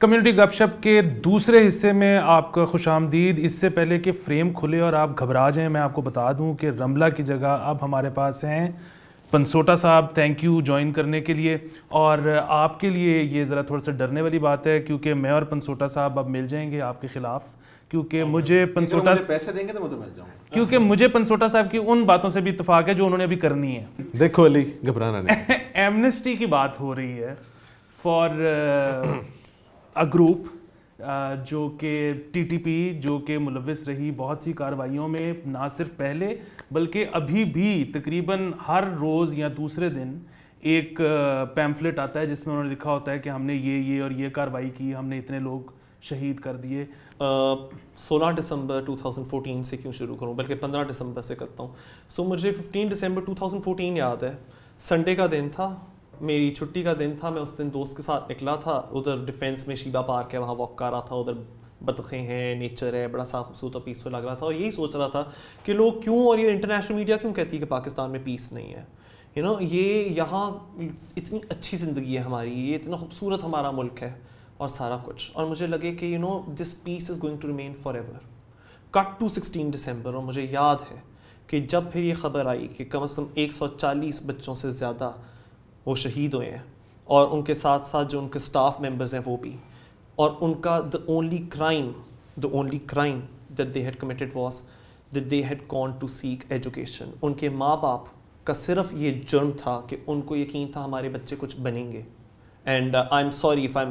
Community गपशप के दूसरे हिस्से में आपका खुश आमदीद इससे पहले कि फ्रेम खुले और आप घबरा जाएँ मैं आपको बता दूँ कि रमला की जगह अब हमारे पास हैं। पंसोटा साहब थैंक यू ज्वाइन करने के लिए। और आपके लिए ये ज़रा थोड़ा सा डरने वाली बात है क्योंकि मैं और पंसोटा साहब अब मिल जाएँगे आपके ख़िलाफ़। क्योंकि मुझे पंसोटा मुझे पैसे देंगे तो मैं तो मिल जाऊँगा। क्योंकि मुझे पंसोटा साहब की उन बातों से भी इतफाक है जो उन्होंने अभी करनी है। देखो अली घबराना नहीं। एमनेस्टी की बात हो रही है। फॉर अ ग्रुप जो कि टीटीपी जो कि मुलविस रही बहुत सी कार्रवाइयों में ना सिर्फ़ पहले बल्कि अभी भी तकरीबन हर रोज़ या दूसरे दिन एक पैम्फलेट आता है जिसमें उन्होंने लिखा होता है कि हमने ये ये और ये कार्रवाई की हमने इतने लोग शहीद कर दिए। सोलह दिसंबर 2014 से क्यों शुरू करूँ? बल्कि 15 दिसंबर से करता हूँ। सो so, मुझे 15 दिसंबर 2014 याद है। संडे का दिन था मेरी छुट्टी का दिन था, मैं उस दिन दोस्त के साथ निकला था। उधर डिफेंस में शीबा पार्क है, वहाँ वॉक कर रहा था। उधर बतखें हैं नेचर है, बड़ा साफ़, खूबसूरत और पीसफुल लग रहा था। और यही सोच रहा था कि लोग क्यों और ये इंटरनेशनल मीडिया क्यों कहती है कि पाकिस्तान में पीस नहीं है? यू नो ये यहाँ इतनी अच्छी ज़िंदगी है हमारी, ये इतना खूबसूरत हमारा मुल्क है और सारा कुछ। और मुझे लगे कि you know this peace is going to remain forever cut to sixteen December और मुझे याद है कि जब फिर ये खबर आई कि कम अज़ कम 140 बच्चों से ज़्यादा वो शहीद हुए हैं। और उनके साथ साथ जो उनके स्टाफ मेंबर्स हैं वो भी। और उनका the only crime the only crime that they had committed was that they had gone to seek education उनके माँ बाप का सिर्फ़ ये जुर्म था कि उनको यकीन था हमारे बच्चे कुछ बनेंगे। And I am sorry if I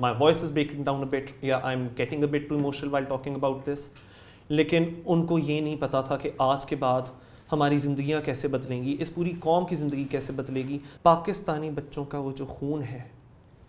my voice is breaking down bit या I am getting bit too emotional while talking about this लेकिन उनको ये नहीं पता था कि आज के बाद हमारी ज़िंदियाँ कैसे बदलेंगी, इस पूरी कौम की ज़िंदगी कैसे बदलेगी। पाकिस्तानी बच्चों का वो जो खून है,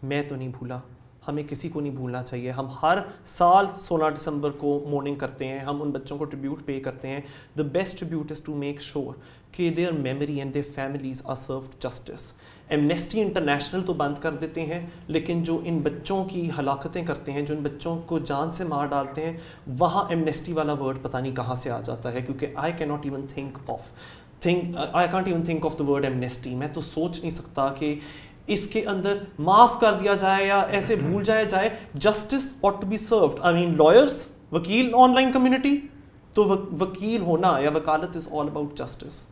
मैं तो नहीं भूला। हमें किसी को नहीं भूलना चाहिए। हम हर साल 16 दिसंबर को मॉर्निंग करते हैं। हम उन बच्चों को ट्रिब्यूट पे करते हैं। The best tribute is to make sure कि their memory and their families are serve justice amnesty international तो बंद कर देते हैं, लेकिन जो इन बच्चों की हलाकतें करते हैं, जो इन बच्चों को जान से मार डालते हैं, वहाँ एमनेस्टी वाला वर्ड पता नहीं कहाँ से आ जाता है, क्योंकि I can not even think of think I can't even think of the word amnesty मैं तो सोच नहीं सकता कि इसके अंदर माफ़ कर दिया जाए या ऐसे भूल जाया जाए। Justice ought to be served I mean lawyers वकील ऑनलाइन कम्युनिटी तो वकील होना या वकालत is all about justice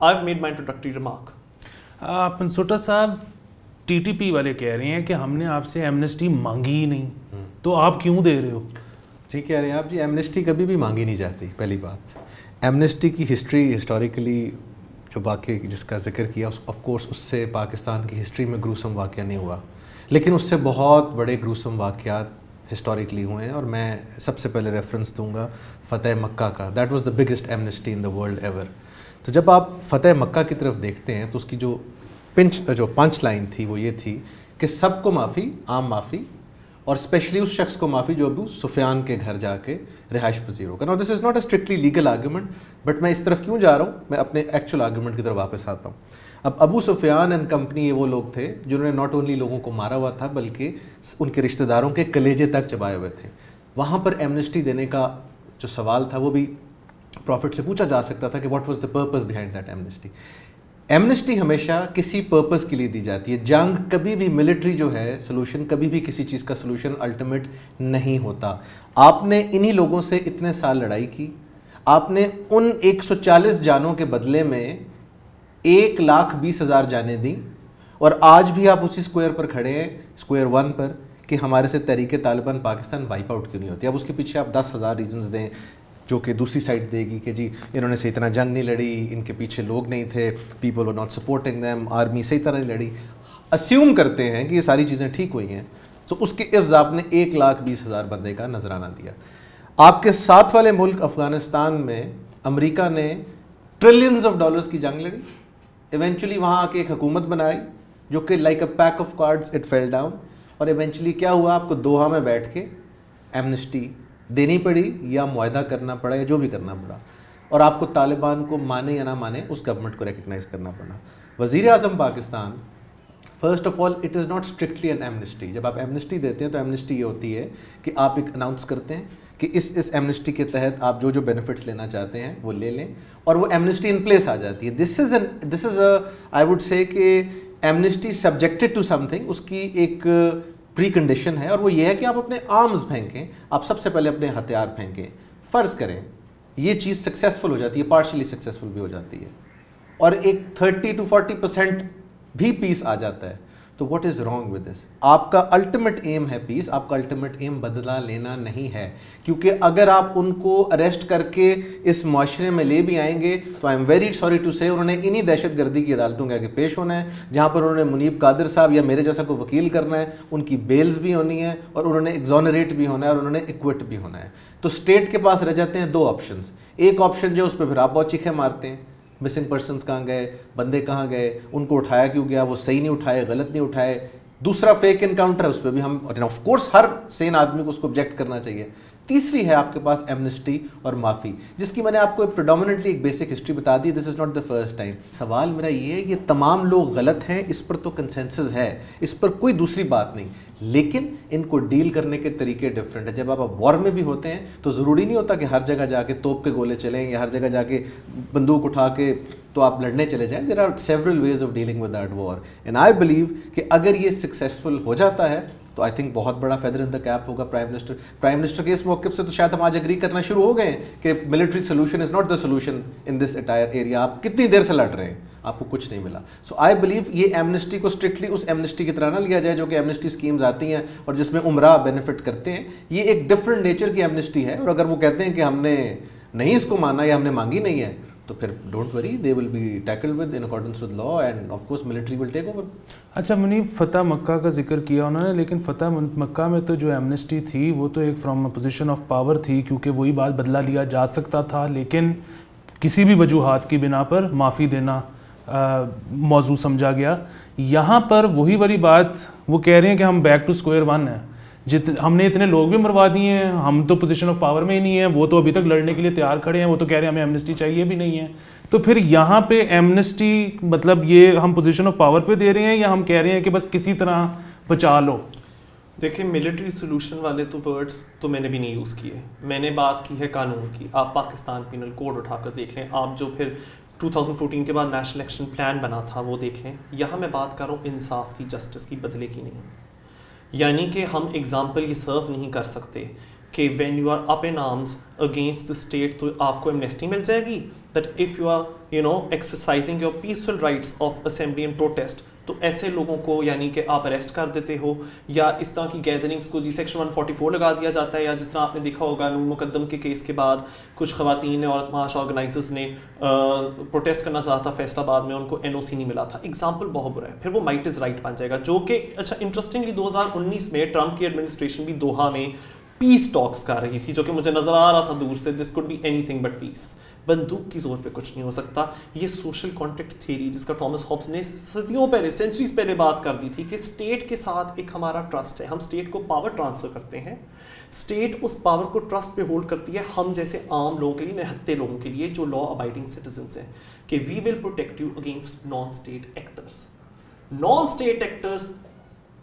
I have made my introductory remark Pansota साहब टीटीपी वाले कह रहे हैं कि हमने आपसे एमनेस्टी मांगी ही नहीं। हम्म। तो आप क्यों दे रहे हो? ठीक कह रहे हैं आप जी एमनेस्टी कभी भी मांगी नहीं जाती पहली बात। एमनेस्टी की हिस्ट्री हिस्टोरिकली जो वाक्य जिसका ज़िक्र किया ऑफ़ कोर्स उससे पाकिस्तान की हिस्ट्री में ग्रूसम वाक़ नहीं हुआ। लेकिन उससे बहुत बड़े ग्रूसम वाक़ात हिस्टोरिकली हुए हैं और मैं सबसे पहले रेफरेंस दूँगा फ़तेह मक्का का। That was the biggest amnesty in the world ever तो जब आप फ़तेह मक्का की तरफ़ देखते हैं तो उसकी जो पिंच, जो पंच लाइन थी, वो ये थी कि सबको माफ़ी, आम माफ़ी, और स्पेशली उस शख्स को माफ़ी जो अबू सुफियान के घर जाके रिहाइश पजीर होगा। No this is not a strictly legal argument but मैं इस तरफ़ क्यों जा रहा हूँ? मैं अपने एक्चुअल आर्ग्यूमेंट की तरफ़ वापस आता हूँ। अब अबू सुफियान एंड कंपनी ये वो लोग थे, जिन्होंने नॉट ओनली लोगों को मारा हुआ था, बल्कि उनके रिश्तेदारों के कलेजे तक चबाए हुए थे। वहाँ पर एमनेस्टी देने का जो सवाल था, वो भी प्रॉफिट से पूछा जा सकता था कि what was the purpose behind that amnesty amnesty हमेशा किसी पर्पस के लिए दी जाती है। जंग कभी भी मिलिट्री जो है सोल्यूशन कभी भी किसी चीज़ का सोल्यूशन अल्टीमेट नहीं होता। आपने इन्हीं लोगों से इतने साल लड़ाई की। आपने उन 140 जानों के बदले में एक लाख बीस हज़ार जाने दी। और आज भी आप उसी स्क्वायर पर खड़े हैं स्क्वायर वन पर, कि हमारे से तरीके तालिबान पाकिस्तान वाइप आउट क्यों नहीं होती? अब उसके पीछे आप दस हज़ार रीजंस दें। जो कि दूसरी साइड देगी कि जी, इन्होंने सही तरह जंग नहीं लड़ी, इनके पीछे लोग नहीं थे people were not supporting them army सही तरह नहीं लड़ी। अस्यूम करते हैं कि ये सारी चीज़ें ठीक हुई हैं। तो उसके इफ्ज आपने एक लाख बीस हज़ार बंदे का नजराना दिया। आपके साथ वाले मुल्क अफ़गानिस्तान में अमरीका ने ट्रिलियंस ऑफ़ डॉलर्स की जंग लड़ी। इवेंचुअली वहाँ आके एक हुकूमत बनाई, जो कि like a pack of cards it fell down और इवेंचुअली क्या हुआ? आपको दोहा में बैठ के एमनेस्टी देनी पड़ी या मुआदा करना पड़ा या जो भी करना पड़ा। और आपको तालिबान को माने या ना माने उस गवर्नमेंट को रिकग्नाइज करना पड़ा। वज़ी अजम Pakistan first of all it is not strictly an amnesty जब आप एमनिस्टी देते हैं तो एमनिस्टी ये होती है कि आप एक अनाउंस करते हैं कि इस इस एमनिस्टी के तहत आप जो जो बेनिफिट्स लेना चाहते हैं वो ले लें और वो एमनिस्टी इन प्लेस आ जाती है। This is an this is I would say कि एमनिस्टी सब्जेक्टेड टू समथिंग उसकी एक प्री कंडीशन है और वो ये है कि आप अपने आर्म्स फेंकें, आप सबसे पहले अपने हथियार फेंकें। फ़र्ज़ करें, ये चीज़ सक्सेसफुल हो जाती है पार्शली सक्सेसफुल भी हो जाती है। और एक थर्टी टू फोर्टी परसेंट भी पीस आ जाता है। तो what is wrong with this आपका अल्टीमेट एम है पीस आपका अल्टीमेट एम बदला लेना नहीं है। क्योंकि अगर आप उनको अरेस्ट करके इस माशरे में ले भी आएँगे तो I am very sorry to say उन्होंने इन्हीं दहशत गर्दी की अदालतों के आगे पेश होना है, जहाँ पर उन्होंने मुनीब कादिर साहब या मेरे जैसा को वकील करना है, उनकी बेल्स भी होनी है और उन्होंने एग्जॉनरेट भी होना है और उन्होंने इक्विट भी होना है। तो स्टेट के पास रह जाते हैं दो ऑप्शन एक ऑप्शन जो उस पर फिर आप बहुत चीखें मारते हैं मिसिंग पर्सनस कहाँ गए, बंदे कहाँ गए, उनको उठाया क्यों गया, वो सही नहीं उठाए, गलत नहीं उठाए, दूसरा फेक इनकाउंटर उस पर भी हम ऑफकोर्स हर सेन आदमी को उसको ऑब्जेक्ट करना चाहिए। तीसरी है आपके पास एमनेस्टी और माफ़ी, जिसकी मैंने आपको प्रोडोमिनेटली एक बेसिक हिस्ट्री बता दी this is not the first time सवाल मेरा ये है कि तमाम लोग गलत हैं, इस पर तो कंसेंसस है, इस पर कोई दूसरी बात नहीं. लेकिन इनको डील करने के तरीके डिफरेंट है. जब आप वॉर में भी होते हैं तो ज़रूरी नहीं होता कि हर जगह जाके तोप के गोले चलें या हर जगह जाके बंदूक उठा के तो आप लड़ने चले जाएँ. There are several ways of dealing with that war and I believe कि अगर ये सक्सेसफुल हो जाता है तो आई थिंक बहुत बड़ा फेदर इन द कैप होगा प्राइम मिनिस्टर प्राइम मिनिस्टर के इस मौके से तो शायद हम आज अग्री करना शुरू हो गए कि military solution is not the solution in this entire area आप कितनी देर से लड़ रहे हैं? आपको कुछ नहीं मिला. सो आई बिलीव ये एमनेस्टी को स्ट्रिक्टली उस एमनेस्टी की तरह ना लिया जाए जो कि एमनेस्टी स्कीम्स आती हैं और जिसमें उम्र बेनिफिट करते हैं. ये एक डिफरेंट नेचर की एमनेस्टी है और अगर वो कहते हैं कि हमने नहीं इसको माना या हमने मांगी नहीं है तो फिर don't worry they will be tackled with in accordance with law and of course military will take over अच्छा मुनी फतेह मक्का का ज़िक्र किया उन्होंने, लेकिन फतेह मक्का में तो जो एमनेस्टी थी, वो तो एक फ्रॉम पोजीशन ऑफ़ पावर थी, क्योंकि वही बात बदला लिया जा सकता था, लेकिन किसी भी वजूहत की बिना पर माफ़ी देना मौजू समझा गया। यहाँ पर वही वाली बात, वो कह रहे हैं कि हम बैक टू स्क्वायर वन है। जित, हमने इतने लोग भी मरवा दिए हैं। हम तो पोजीशन ऑफ़ पावर में ही नहीं है। वो तो अभी तक लड़ने के लिए तैयार खड़े हैं। वो तो कह रहे हैं, हमें एमनेस्टी चाहिए भी नहीं है। तो फिर यहाँ पे एमनेस्टी मतलब ये हम पोजीशन ऑफ़ पावर पे दे रहे हैं या हम कह रहे हैं कि बस किसी तरह बचा लो? देखिए मिलिट्री सोल्यूशन वाले तो वर्ड्स तो मैंने भी नहीं यूज़ किए। मैंने बात की है कानून की। आप पाकिस्तान पिनल कोड उठाकर देख लें। आप जो फिर 2014 के बाद नेशनल एक्शन प्लान बना था, वो देख लें। यहाँ मैं बात कर रहा हूँ, इंसाफ की जस्टिस की, बदले की नहीं। यानी कि हम एग्ज़ाम्पल ये सर्व नहीं कर सकते कि when you are up in arms against the state तो आपको एमनेस्टी मिल जाएगी that if you are you know exercising your peaceful rights of assembly and protest तो ऐसे लोगों को यानी कि आप अरेस्ट कर देते हो या इस तरह की गैदरिंग्स को जी सेक्शन 144 लगा दिया जाता है या जिस तरह आपने देखा होगा नून मुकदम के केस के बाद कुछ खवतिन औरत माश ऑर्गेनाइजर्स ने आ, प्रोटेस्ट करना चाहा था फैसलाबाद में उनको एनओसी नहीं मिला था। एग्ज़ाम्पल बहुत बुरा है। फिर वो माइट इज़ राइट बन जाएगा जो कि अच्छा इंटरेस्टिंगली दो हज़ार उन्नीस में ट्रंप की एडमिनिस्ट्रेशन भी दोहा में पीस टॉक्स कर रही थी जो कि मुझे नज़र आ रहा था दूर से this could be anything but peace बंदूक की ज़ोर पे कुछ नहीं हो सकता। ये सोशल कॉन्ट्रैक्ट थ्योरी जिसका थॉमस हॉब्स ने सदियों पहले सेंचुरीज पहले बात कर दी थी कि स्टेट के साथ एक हमारा ट्रस्ट है। हम स्टेट को पावर ट्रांसफ़र करते हैं। स्टेट उस पावर को ट्रस्ट पे होल्ड करती है हम जैसे आम लोगों के लिए निहत्ते लोगों के लिए जो लॉ अबाइडिंग सिटीजन हैं कि we will protect you against non state actors non state actors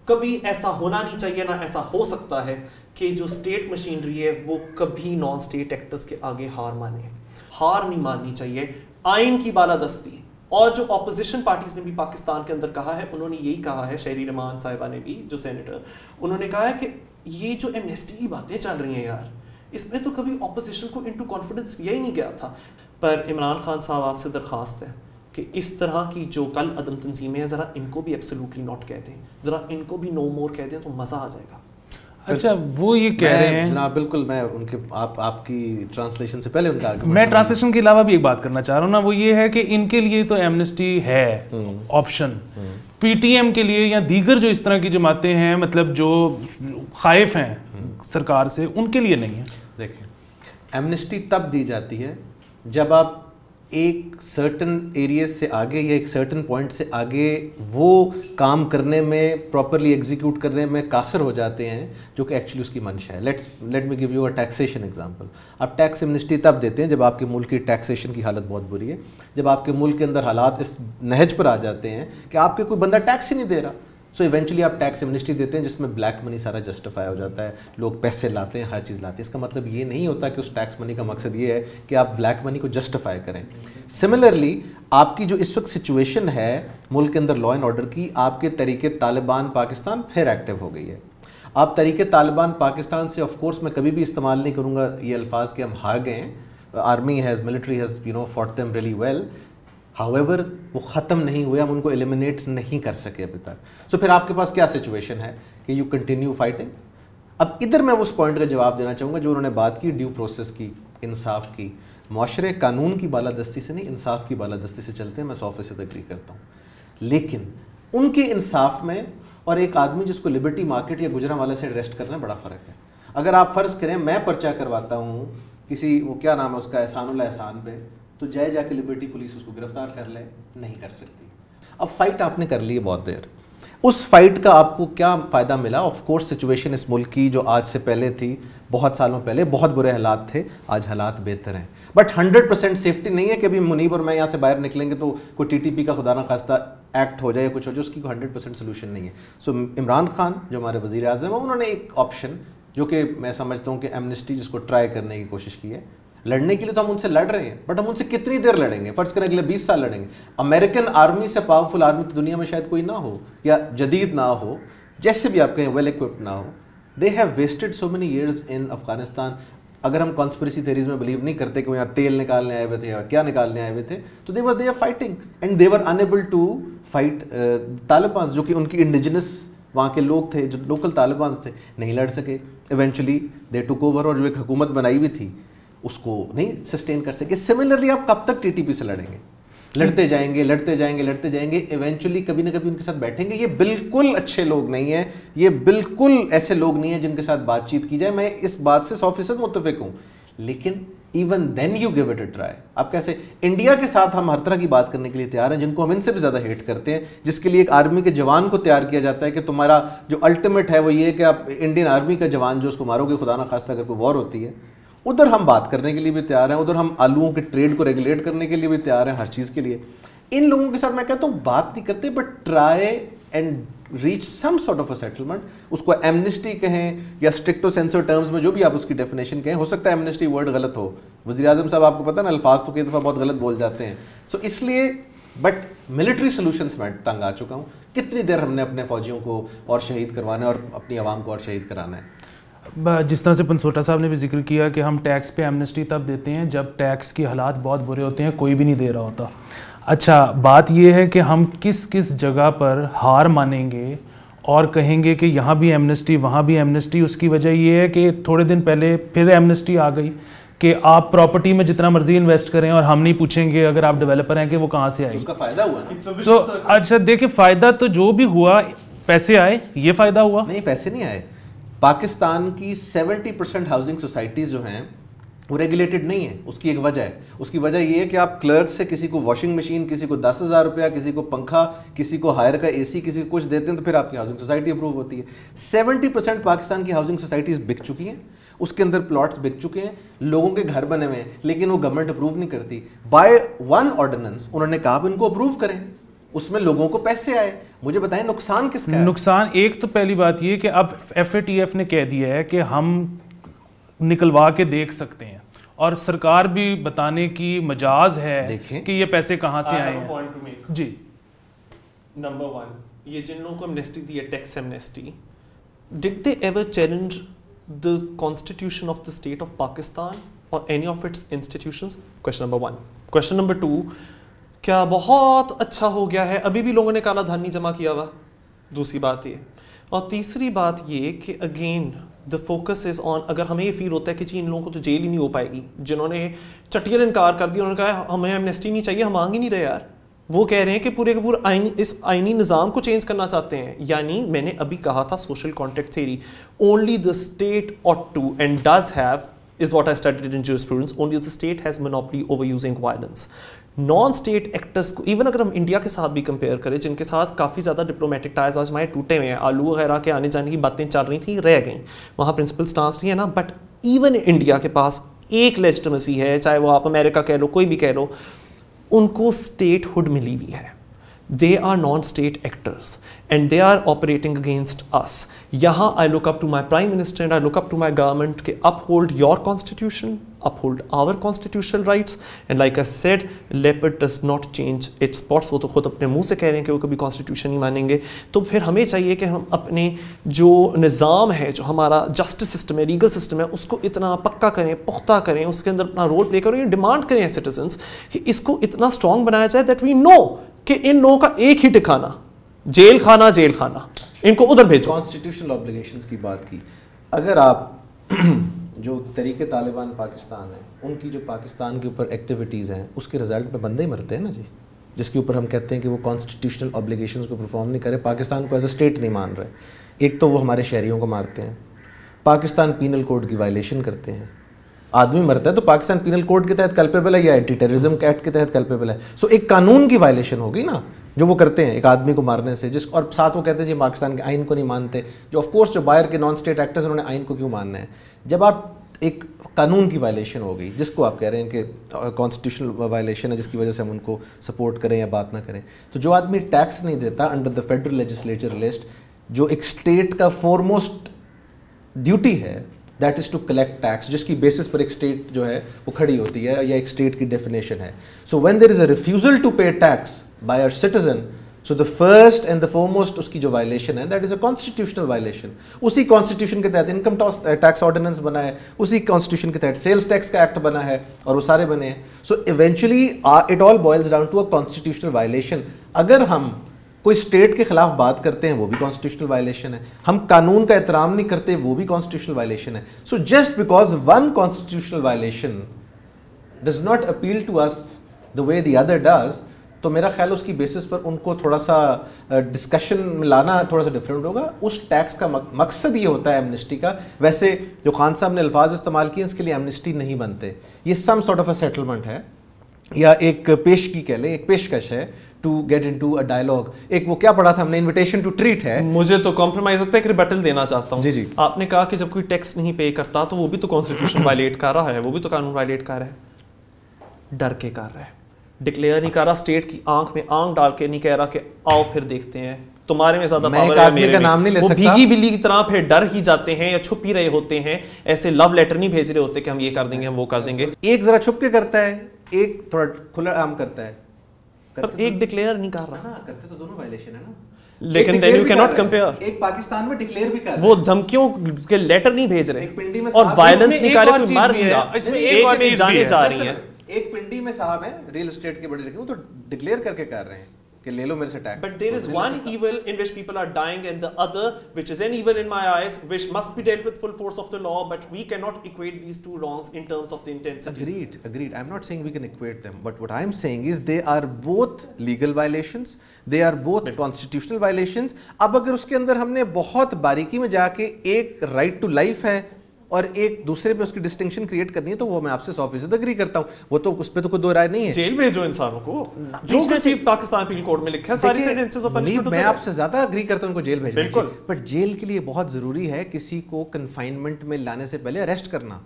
कभी ऐसा होना नहीं चाहिए ना ऐसा हो सकता है कि जो स्टेट मशीनरी है वो कभी नॉन स्टेट एक्टर्स के आगे हार माने। हार नहीं माननी चाहिए। आइन की बालादस्ती। और जो ऑपोजिशन पार्टीज़ ने भी पाकिस्तान के अंदर कहा है, उन्होंने यही कहा है, शहरी रमान साहिबा ने भी, जो सेनेटर उन्होंने कहा है कि ये जो एमनेस्टी की बातें चल रही हैं यार, इसमें तो कभी ऑपोजिशन को इनटू कॉन्फिडेंस लिया ही नहीं गया था। पर इमरान खान साहब आपसे दरख्वास्त है कि इस तरह की जो कल अदम तंजीमें हैं, ज़रा इनको भी एब्सोल्युटली नॉट कह दें। ज़रा इनको भी नो मोर कह दें तो मज़ा आ जाएगा। अच्छा वो ये कह रहे हैं जनाब बिल्कुल मैं उनके आप आपकी ट्रांसलेशन से पहले उनका मैं ट्रांसलेशन के अलावा भी एक बात करना चाह रहा हूँ ना वो ये है कि इनके लिए तो एमनेस्टी है ऑप्शन हम्म। पीटीएम हम्म। के लिए या दीगर जो इस तरह की जमातें हैं मतलब जो खाइफ हैं हम्म। सरकार से उनके लिए नहीं है देखें एमनेस्टी तब दी जाती है जब आप एक सर्टन एरिया से आगे या एक सर्टन पॉइंट से आगे वो काम करने में प्रॉपरली एग्जीक्यूट करने में कासर हो जाते हैं, जो कि एक्चुअली उसकी मंशा है। Let's let me give you a taxation example आप टैक्स एमनिस्टी तब देते हैं जब आपके मुल्क की टैक्सेशन की हालत बहुत बुरी है। जब आपके मुल्क के अंदर हालात इस नहज पर आ जाते हैं कि आपके कोई बंदा टैक्स ही नहीं दे रहा। सो इवेंचुअली आप टैक्स एमनिस्ट्री देते हैं, जिसमें ब्लैक मनी सारा जस्टिफाई हो जाता है। लोग पैसे लाते हैं, हर चीज़ लाते हैं। इसका मतलब ये नहीं होता कि उस टैक्स मनी का मकसद ये है कि आप ब्लैक मनी को जस्टिफाई करें। सिमिलरली आपकी जो इस वक्त सिचुएशन है, मुल्क के अंदर लॉ एंड ऑर्डर की, आपके तरीके तालिबान पाकिस्तान फिर एक्टिव हो गई है। आप तरीके तालिबान पाकिस्तान से ऑफ़ कोर्स मैं कभी भी इस्तेमाल नहीं करूँगा ये अल्फाज के हम हार गए हैं। Army has military has you know fought them really well however वो ख़त्म नहीं हुए हम उनको एलिमिनेट नहीं कर सके अभी तक। सो so, फिर आपके पास क्या सिचुएशन है कि यू कंटिन्यू फाइटिंग अब इधर मैं उस पॉइंट का जवाब देना चाहूँगा जो उन्होंने बात की ड्यू प्रोसेस की इंसाफ की। माशरे कानून की बालादस्ती से नहीं इंसाफ की बालादस्ती से चलते हैं मैं सौ फ़ीसद अग्री करता हूँ। लेकिन उनके इंसाफ में और एक आदमी जिसको लिबर्टी मार्केट या गुजरा वाले से अरेस्ट करना बड़ा फ़र्क है। अगर आप फ़र्ज़ करें मैं पर्चा करवाता हूँ किसी वो क्या नाम है उसका एहसान एहसान पे तो जाए जाके लिबर्टी पुलिस उसको गिरफ़्तार कर ले। नहीं कर सकती। अब फाइट आपने कर ली है बहुत देर। उस फाइट का आपको क्या फ़ायदा मिला? ऑफ़ कोर्स सिचुएशन इस मुल्क की जो आज से पहले थी बहुत सालों पहले बहुत बुरे हालात थे आज हालात बेहतर हैं। बट 100 परसेंट सेफ्टी नहीं है कि अभी मुनीब और मैं यहाँ से बाहर निकलेंगे तो कोई टीटीपी का खुदा ना खास्ता एक्ट हो जाए या कुछ हो जाए उसकी कोई हंड्रेड परसेंट सोल्यूशन नहीं है। सो so, इमरान खान जो हमारे वजी अजम है उन्होंने एक ऑप्शन जो कि मैं समझता हूँ कि एमनेस्टी जिसको ट्राई करने की कोशिश की है लड़ने के लिए तो हम उनसे लड़ रहे हैं बट हम उनसे कितनी देर लड़ेंगे? फ़र्ज़ करें अगले बीस साल लड़ेंगे। अमेरिकन आर्मी से पावरफुल आर्मी तो दुनिया में शायद कोई ना हो, या जदीद ना हो, जैसे भी आप कहें वेल इक्विप्ड ना हो। They have wasted so many years in Afghanistan अगर हम कॉन्स्परेसी थेरीज में बिलीव नहीं करते कि वो यहाँ तेल निकालने आए हुए थे या क्या निकालने आए हुए थे तो they were they are fighting and they were unable to fight Taliban जो कि उनकी इंडिजिनस वहाँ के लोग थे, जो लोकल तालिबान थे, नहीं लड़ सके। इवेंचुअली दे टुक ओवर और जो एक हुकूमत बनाई हुई थी उसको नहीं सस्टेन कर सके। सिमिलरली आप कब तक टीटीपी से लड़ेंगे? लड़ते जाएँगे लड़ते जाएँगे लड़ते जाएँगे इवेंचुअली कभी ना कभी उनके साथ बैठेंगे। ये बिल्कुल अच्छे लोग नहीं है। ये बिल्कुल ऐसे लोग नहीं है जिनके साथ बातचीत की जाए। मैं इस बात से सौ फ़ीसद मुतफिक हूँ। लेकिन even then you give it a try आप कैसे? इंडिया के साथ हम हर तरह की बात करने के लिए तैयार हैं, जिनको हम इनसे भी ज़्यादा हेट करते हैं, जिसके लिए एक आर्मी के जवान को तैयार किया जाता है कि तुम्हारा जो अल्टीमेट है वो ये कि आप इंडियन आर्मी का जवान जो उसको मारोगे, खुदा ना खास्ता अगर कोई वॉर होती है। उधर हम बात करने के लिए भी तैयार हैं उधर हम आलूओं के ट्रेड को रेगुलेट करने के लिए भी तैयार हैं हर चीज़ के लिए। इन लोगों के साथ मैं कहता हूँ बात नहीं करते but try and reach some sort of a settlement उसको एमनेस्टी कहें या स्ट्रिक्टो सेंसर टर्म्स में जो भी आप उसकी डेफिनेशन कहें हो सकता है एमनेस्टी वर्ड गलत हो। वजी अजम साहब आपको पता ना अल्फाज तो कई दफ़ा बहुत गलत बोल जाते हैं। सो so, इसलिए बट मिलिट्री सोल्यूशन मैं तंग आ चुका हूँ। कितनी देर हमने अपने फौजियों को और शहीद करवाना है और अपनी आवाम को और शहीद कराना है? जिस तरह से पंसोटा साहब ने भी ज़िक्र किया कि हम टैक्स पे एमनेस्टी तब देते हैं जब टैक्स की हालात बहुत बुरे होते हैं कोई भी नहीं दे रहा होता। अच्छा बात यह है कि हम किस किस जगह पर हार मानेंगे और कहेंगे कि यहाँ भी एमनेस्टी वहाँ भी एमनेस्टी उसकी वजह यह है कि थोड़े दिन पहले फिर एमनेस्टी आ गई कि आप प्रॉपर्टी में जितना मर्ज़ी इन्वेस्ट करें और हम नहीं पूछेंगे अगर आप डेवलपर हैं कि वो कहाँ से आए। उसका फ़ायदा हुआ तो अच्छा देखिए फ़ायदा तो जो भी हुआ पैसे आए ये फ़ायदा हुआ। नहीं पैसे नहीं आए। पाकिस्तान की 70 परसेंट हाउसिंग सोसाइटीज़ जो हैं, वो रेगुलेटेड नहीं है। उसकी एक वजह है। उसकी वजह ये है कि आप क्लर्क से किसी को वॉशिंग मशीन किसी को दस हज़ार रुपया, किसी को पंखा, किसी को हायर का एसी किसी को कुछ देते हैं तो फिर आपकी हाउसिंग सोसाइटी अप्रूव होती है। सेवेंटी परसेंट पाकिस्तान की हाउसिंग सोसाइटीज़ बिक चुकी हैं। उसके अंदर प्लॉट्स बिक चुके हैं। लोगों के घर बने हुए हैं, लेकिन वो गवर्नमेंट अप्रूव नहीं करती। बाय वन ऑर्डिनेंस उन्होंने कहा आप इनको अप्रूव करें। उसमें लोगों को पैसे आए। मुझे बताएँ नुकसान किसका है? नुकसान एक तो पहली बात ये कि अब एफएटीएफ ने कह दिया है कि हम निकलवा के देख सकते हैं। और सरकार भी बताने की मजाज है कि ये पैसे कहाँ से आए हैं। जी। नंबर वन ये जिन लोगों को एमनेस्टी दी है tax amnesty did they ever challenge the constitution of the state of Pakistan और any of its institutions question number one question number two क्या बहुत अच्छा हो गया है? अभी भी लोगों ने काला धन नहीं जमा किया हुआ। दूसरी बात ये। और तीसरी बात ये कि again the focus is on अगर हमें ये फील होता है कि जी इन लोगों को तो जेल ही नहीं हो पाएगी। जिन्होंने चटियल इनकार कर दिया, उन्होंने कहा, हमें एमनेस्टी नहीं चाहिए, हम मांग ही नहीं रहे यार। वो कह रहे हैं कि पूरे के पूरे आइन इस आइनी निज़ाम को चेंज करना चाहते हैं। यानी मैंने अभी कहा था social contact theory only the state ought to and does have is what I studied in jurisprudence. Only the state has monopoly over using violence. Non state actors को इवन अगर हम इंडिया के साथ भी कंपेयर करें जिनके साथ काफ़ी ज़्यादा डिप्लोमेटिक टाइज आज हमारे टूटे हुए हैं आलू वगैरह के आने जाने की बातें चल रही थी रह गई। वहाँ प्रिंसिपल स्टांस नहीं है ना बट इवन इंडिया के पास एक लेजिटमेसी है चाहे वो आप अमेरिका कह लो कोई भी कह लो उनको स्टेट हुड मिली भी है। They are non state actors and they are operating against us यहाँ I look up to my prime minister and I look up to my government के uphold your constitution, uphold our constitutional rights. And like I said, leopard does not change its spots. वो तो खुद अपने मुँह से कह रहे हैं कि वो कभी कॉन्स्टिट्यूशन नहीं मानेंगे। तो फिर हमें चाहिए कि हम अपने जो निज़ाम है, जो हमारा जस्टिस सिस्टम है लीगल सिस्टम है, उसको इतना पक्का करें, पुख्ता करें, उसके अंदर अपना रोल प्ले करें डिमांड करें सिटीजन्स कि इसको इतना स्ट्रॉन्ग बनाया जाए दैट वी नो कि इन लोगों का एक ही ठिकाना, जेल खाना जेल खाना। इनको उधर भेजो। कॉन्स्टिट्यूशनल ऑब्लिगेशंस की बात की। अगर आप जो तरीके तालिबान पाकिस्तान है, उनकी जो पाकिस्तान के ऊपर एक्टिविटीज़ हैं, उसके रिज़ल्ट में बंदे ही मरते हैं ना जी। जिसके ऊपर हम कहते हैं कि वो कॉन्स्टिट्यूशनल ऑब्लिगेशंस को परफॉर्म नहीं करे, पाकिस्तान को एज अ स्टेट नहीं मान रहे। एक तो वो हमारे शहरीों को मारते हैं। पाकिस्तान पीनल कोड की वायलेशन करते हैं। आदमी मरता है तो पाकिस्तान पीनल कोड के तहत कल्पेबल है या एंटी टेररिज्म एक्ट के तहत कल्पेबल है? सो एक कानून की वायलेशन होगी ना। जो वो करते हैं, एक आदमी को मारने से, जिस, और साथ वो कहते हैं, जी, पाकिस्तान के आइन को नहीं मानते। जो ऑफकोर्स जो बाहर के नॉन स्टेट एक्टर्स उन्होंने आइन को क्यों मानना है? जब आप एक कानून की वायलेशन हो गई, जिसको आप कह रहे हैं कि कॉन्स्टिट्यूशनल वायलेशन है, जिसकी वजह से हम उनको सपोर्ट करें या बात ना करें तो जो आदमी टैक्स नहीं देता under the federal legislature list जो एक स्टेट का फॉरमोस्ट ड्यूटी है that is to collect tax जिसकी बेसिस पर एक स्टेट जो है, वो खड़ी होती है, या एक स्टेट की डेफिनेशन है। So when there is a refusal to pay tax by our citizen so the first and the foremost उसकी जो वायलेशन है that is a constitutional violation उसी कॉन्स्टिट्यूशन के तहत इनकम टैक्स ऑर्डिनेंस बना है, उसी कॉन्स्टिट्यूशन के तहत सेल्स टैक्स का एक्ट बना है, और वो सारे बने हैं। So eventually it all boils down to a constitutional violation अगर हम कोई स्टेट के खिलाफ बात करते हैं, वो भी कॉन्स्टिट्यूशनल वायलेशन है। हम कानून का एहतराम नहीं करते, वो भी कॉन्स्टिट्यूशनल वायलेशन है। So just because one constitutional violation does not appeal to us the way the other does तो मेरा ख्याल उसकी बेसिस पर उनको थोड़ा सा डिस्कशन में लाना थोड़ा सा डिफरेंट होगा। उस टैक्स का मकसद ये होता है एमनिस्टी का। वैसे जो खान साहब ने अल्फाज इस्तेमाल किए इसके लिए एमनिस्टी नहीं बनते। ये some sort of a settlement है। या एक पेश की कह लें एक पेशकश है to get into a dialogue एक वो क्या पढ़ा था हमने? इनविटेशन टू ट्रीट है। मुझे तो कॉम्प्रोमाइज लगता है कि रिबटल देना चाहता हूँ। जी जी। आपने कहा कि जब कोई टैक्स नहीं पे करता तो वो भी तो कॉन्स्टिट्यूशन वायलेट कर रहा है वो भी तो कानून वायलेट कर रहा है। डर के कर रहा है। डिक्लेयर नहीं कर रहा स्टेट की आँख में आँख डाल के नहीं कह रहा कि आओ फिर देखते हैं। तुम्हारे में ज़्यादा पावर है मेरे का नाम नहीं ले वो सकता। भीगी बिल्ली की तरह फिर डर ही जाते हैं या छुप ही रहे होते हैं। ऐसे लव लेटर नहीं भेज रहे होते कि हम ये कर देंगे हम वो कर देंगे। एक जरा छुप के करता है एक थोड़ा खुला आम करता है। पर एक डिक्लेयर नहीं कर रहा। हाँ करते तो दोनों वायलेशन है ना। लेकिन then you can not compare एक पाकिस्तान में डिक्लेयर भी कर वो धमकियों के लेटर नहीं भेज रहे। एक पिंडी में और वायलेंस रहे कोई मार नहीं रहा। इसमें एक और चीज़ जाने जा रही है। एक पिंडी में साहब हैं रियल स्टेट के बड़े वो तो डिक्लेयर करके कर रहे हैं कि ले लो मेरे से tax but there is one evil in which people are dying and the other which is an evil in my eyes which must be dealt with full force of the law but we can not equate these two wrongs in terms of the intensity agreed agreed I am not saying we can equate them but what I am saying is they are both legal violations they are both constitutional violations अब अगर उसके अंदर हमने बहुत बारीकी में जाके एक राइट टू लाइफ है और एक दूसरे पे उसकी डिस्टिंक्शन क्रिएट करनी है तो वो मैं आपसे सौ फ़ीसद अग्री करता हूँ। वो तो उस पर तो कोई दो राय नहीं है। जेल भेजो इंसानों को। जो कुछ पाकिस्तान पील कोड में लिखा है सारी देखिए, sentences of मैं आपसे ज़्यादा अग्री करता हूँ उनको जेल भेजना बिल्कुल। बट जेल के लिए बहुत ज़रूरी है किसी को कन्फाइनमेंट में लाने से पहले अरेस्ट करना।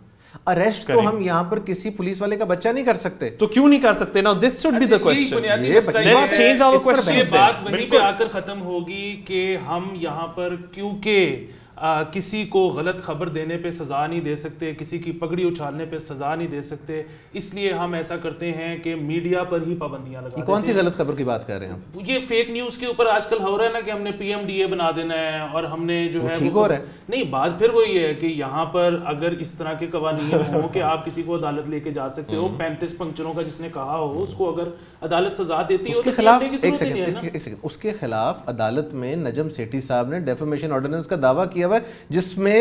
अरेस्ट तो हम यहाँ पर किसी पुलिस वाले का बच्चा नहीं कर सकते। तो क्यों नहीं कर सकते? ना this should be the question बात वहीं पे आकर खत्म होगी कि हम यहाँ पर क्योंकि आ, किसी को गलत खबर देने पे सजा नहीं दे सकते किसी की पगड़ी उछालने पे सजा नहीं दे सकते इसलिए हम ऐसा करते हैं कि मीडिया पर ही पाबंदियाँ लगा कौन सी गलत खबर की बात कर रहे हैं आप ये फेक न्यूज़ के ऊपर आजकल हो रहा है ना कि हमने पीएमडीए बना देना है और हमने जो वो है ठीक वो- हो रहा है। नहीं बात फिर वही है कि यहाँ पर अगर इस तरह के कवानीन हो कि आप किसी को अदालत लेके जा सकते हो हम्म। पैंतीस पंक्चरों का जिसने कहा हो उसको अगर अदालत सजा देती हो उसके तो खिलाफ। एक सेकंड उसके खिलाफ अदालत में नजम सेठी साहब ने डेफोमेशन ऑर्डिनेंस का दावा किया हुआ है जिसमें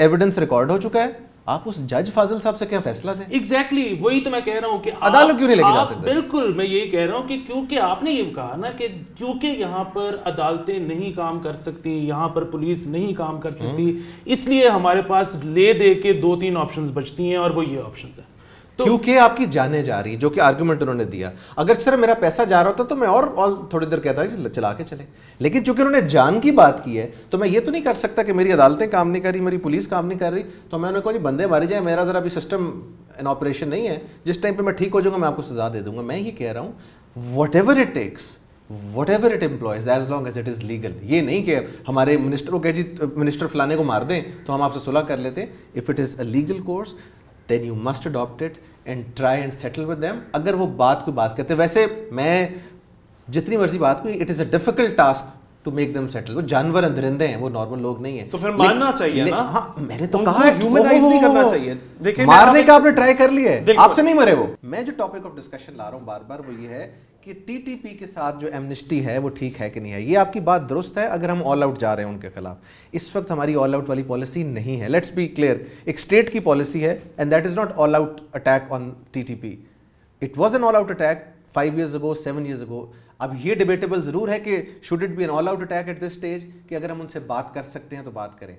एविडेंस रिकॉर्ड हो चुका है आप उस जज फाजिल साहब से क्या फैसला दें एग्जैक्टली exactly, वही तो मैं कह रहा हूँ कि अदालत क्यों नहीं लेके जा आप- सकते? बिल्कुल मैं यही कह रहा हूँ कि क्योंकि आपने ये कहा ना कि क्योंकि यहाँ पर अदालतें नहीं काम कर सकती यहाँ पर पुलिस नहीं काम कर सकती हम्म। इसलिए हमारे पास ले दे के दो तीन ऑप्शंस बचती हैं और वो ये ऑप्शंस हैं तो क्योंकि आपकी जाने जा रही जो कि आर्गुमेंट उन्होंने दिया। अगर सर मेरा पैसा जा रहा होता तो मैं और, और थोड़ी देर कहता कि चला के चले। लेकिन चूँकि उन्होंने जान की बात की है तो मैं ये तो नहीं कर सकता कि मेरी अदालतें काम नहीं कर रही मेरी पुलिस काम नहीं कर रही तो मैं उन्हें कहा बंदे मारे जाए मेरा जरा अभी सिस्टम इन ऑपरेशन नहीं है। जिस टाइम पर मैं ठीक हो जाऊँगा मैं आपको सजा दे दूँगा। मैं ये कह रहा हूँ whatever it takes whatever it employs as long as it is legal ये नहीं कि हमारे मिनिस्टर को कह जी मिनिस्टर फलाने को मार दें तो हम आपसे सुलह कर लेते if it is a legal course then you must adopt it and try and settle with them अगर वो बात कोई बात करते वैसे मैं जितनी मर्ज़ी बात कोई it is a difficult task to make them settle वो जानवर अंदरिंदे दरिंदे हैं वो नॉर्मल लोग नहीं है। तो फिर मानना चाहिए ना? हाँ मैंने तो कहा है नहीं करना चाहिए। देखिए, मारने का आपने ट्राई कर लिया है। आपसे नहीं मरे वो। मैं जो टॉपिक ऑफ़ डिस्कशन ला रहा हूँ बार बार वो ये है कि टीटीपी के साथ जो एमनिस्टी है, वो ठीक है कि नहीं है? ये आपकी बात दुरुस्त है अगर हम ऑल आउट जा रहे हैं उनके खिलाफ। इस वक्त हमारी ऑल आउट वाली पॉलिसी नहीं है। लेट्स बी क्लियर एक स्टेट की पॉलिसी है and that is not all out attack on TTP it was an all out attack five years ago seven years ago अब ये डिबेटेबल ज़रूर है कि should it be an all out attack at this stage कि अगर हम उनसे बात कर सकते हैं तो बात करें।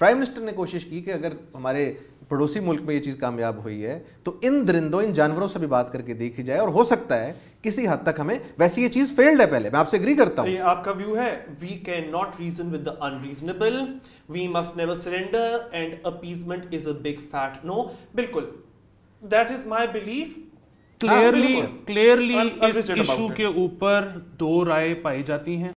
प्राइम मिनिस्टर ने कोशिश की कि अगर हमारे पड़ोसी मुल्क में ये चीज़ कामयाब हुई है तो इन दरिंदों इन जानवरों से भी बात करके देखी जाए और हो सकता है किसी हद तक हमें वैसे ये चीज़ फेल्ड है पहले। मैं आपसे एग्री करता हूँ। आपका व्यू है we cannot reason with the unreasonable we must never surrender and appeasement is a big fat no बिल्कुल। That is my belief clearly clearly इस इशू के ऊपर दो राय पाई जाती हैं।